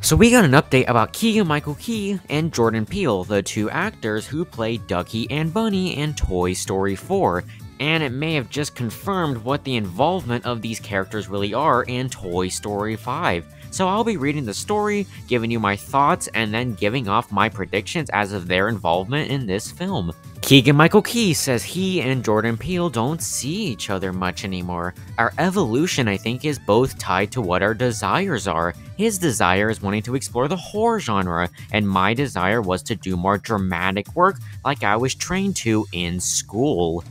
So we got an update about Keegan-Michael Key and Jordan Peele, the two actors who played Ducky and Bunny in Toy Story 4, and it may have just confirmed what the involvement of these characters really are in Toy Story 5. So I'll be reading the story, giving you my thoughts, and then giving off my predictions as of their involvement in this film. Keegan Michael Key says he and Jordan Peele don't see each other much anymore. Our evolution, I think, is both tied to what our desires are. His desire is wanting to explore the horror genre, and my desire was to do more dramatic work like I was trained to in school.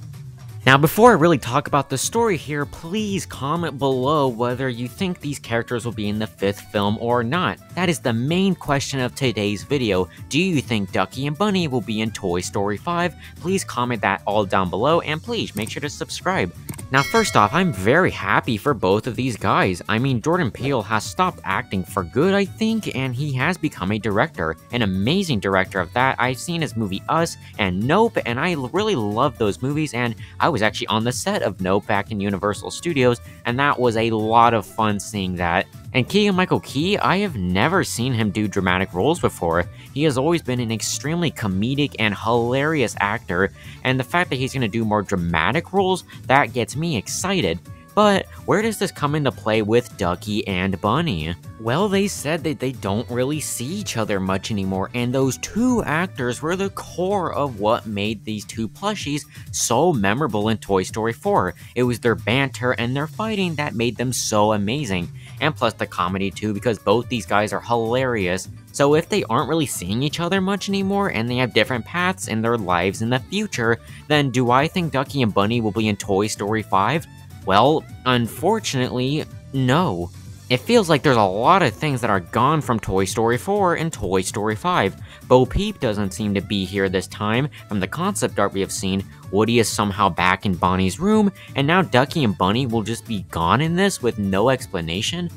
Now, before I really talk about the story here, please comment below whether you think these characters will be in the fifth film or not. That is the main question of today's video. Do you think Ducky and Bunny will be in Toy Story 5? Please comment that all down below, and please make sure to subscribe. Now, first off, I'm very happy for both of these guys. I mean, Jordan Peele has stopped acting for good, I think, and he has become a director. An amazing director of that. I've seen his movie Us and Nope, and I really love those movies, and I was actually on the set of Nope back in Universal Studios, and that was a lot of fun seeing that. And Keegan Michael Key, I have never seen him do dramatic roles before. He has always been an extremely comedic and hilarious actor, and the fact that he's going to do more dramatic roles, that gets me excited. But where does this come into play with Ducky and Bunny? Well, they said that they don't really see each other much anymore, and those two actors were the core of what made these two plushies so memorable in Toy Story 4. It was their banter and their fighting that made them so amazing, and plus the comedy too, because both these guys are hilarious. So if they aren't really seeing each other much anymore, and they have different paths in their lives in the future, then do I think Ducky and Bunny will be in Toy Story 5? Well, unfortunately, no. It feels like there's a lot of things that are gone from Toy Story 4 and Toy Story 5. Bo Peep doesn't seem to be here this time. From the concept art we have seen, Woody is somehow back in Bonnie's room, and now Ducky and Bunny will just be gone in this with no explanation.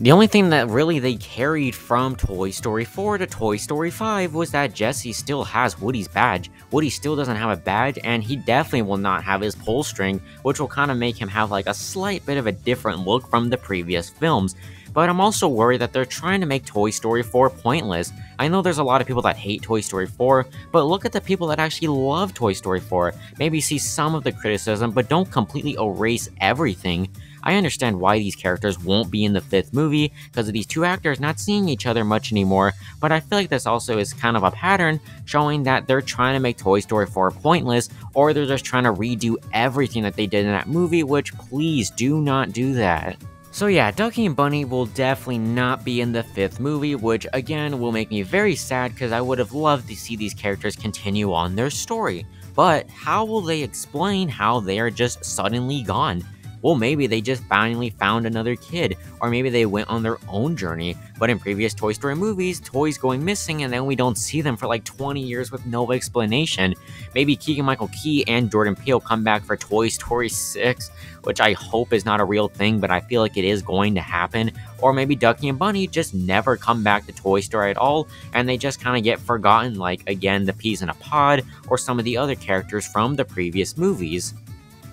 The only thing that really they carried from Toy Story 4 to Toy Story 5 was that Jessie still has Woody's badge. Woody still doesn't have a badge, and he definitely will not have his pull string, which will kind of make him have like a slight bit of a different look from the previous films. But I'm also worried that they're trying to make Toy Story 4 pointless. I know there's a lot of people that hate Toy Story 4, but look at the people that actually love Toy Story 4. Maybe see some of the criticism, but don't completely erase everything. I understand why these characters won't be in the fifth movie because of these two actors not seeing each other much anymore, but I feel like this also is kind of a pattern showing that they're trying to make Toy Story 4 pointless or they're just trying to redo everything that they did in that movie, which please do not do that. So yeah, Ducky and Bunny will definitely not be in the fifth movie, which again will make me very sad because I would have loved to see these characters continue on their story. But how will they explain how they are just suddenly gone? Well, maybe they just finally found another kid, or maybe they went on their own journey. But in previous Toy Story movies, toys going missing and then we don't see them for like 20 years with no explanation. Maybe Keegan Michael Key and Jordan Peele come back for Toy Story 6, which I hope is not a real thing, but I feel like it is going to happen. Or maybe Ducky and Bunny just never come back to Toy Story at all, and they just kind of get forgotten, like again, the peas in a pod, or some of the other characters from the previous movies.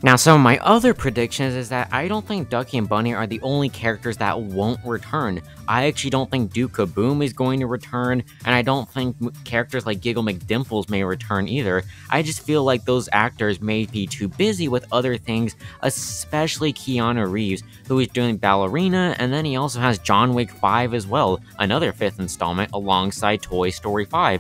Now, some of my other predictions is that I don't think Ducky and Bunny are the only characters that won't return. I actually don't think Duke Kaboom is going to return, and I don't think characters like Giggle McDimples may return either. I just feel like those actors may be too busy with other things, especially Keanu Reeves, who is doing Ballerina, and then he also has John Wick 5 as well, another fifth installment alongside Toy Story 5.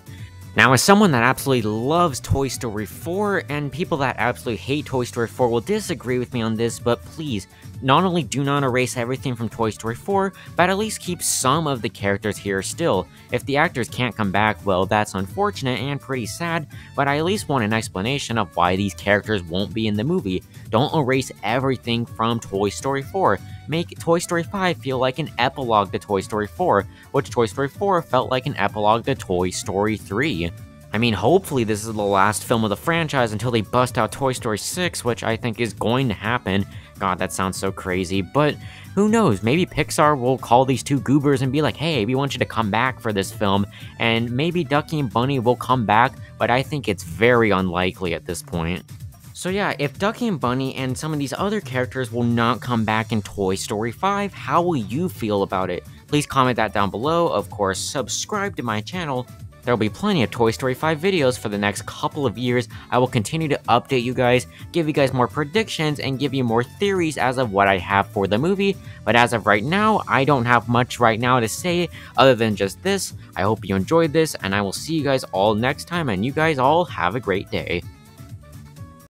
Now, as someone that absolutely loves Toy Story 4, and people that absolutely hate Toy Story 4 will disagree with me on this, but please, not only do not erase everything from Toy Story 4, but at least keep some of the characters here still. If the actors can't come back, well, that's unfortunate and pretty sad, but I at least want an explanation of why these characters won't be in the movie. Don't erase everything from Toy Story 4 make Toy Story 5 feel like an epilogue to Toy Story 4, which Toy Story 4 felt like an epilogue to Toy Story 3. I mean, hopefully this is the last film of the franchise until they bust out Toy Story 6, which I think is going to happen. God, that sounds so crazy, but who knows? Maybe Pixar will call these two goobers and be like, hey, we want you to come back for this film, and maybe Ducky and Bunny will come back, but I think it's very unlikely at this point. So yeah, if Ducky and Bunny and some of these other characters will not come back in Toy Story 5, how will you feel about it? please comment that down below. Of course, subscribe to my channel there will be plenty of Toy Story 5 videos for the next couple of years. I will continue to update you guys, give you guys more predictions, and give you more theories as of what I have for the movie. But as of right now, I don't have much right now to say other than just this. I hope you enjoyed this, and I will see you guys all next time, and you guys all have a great day.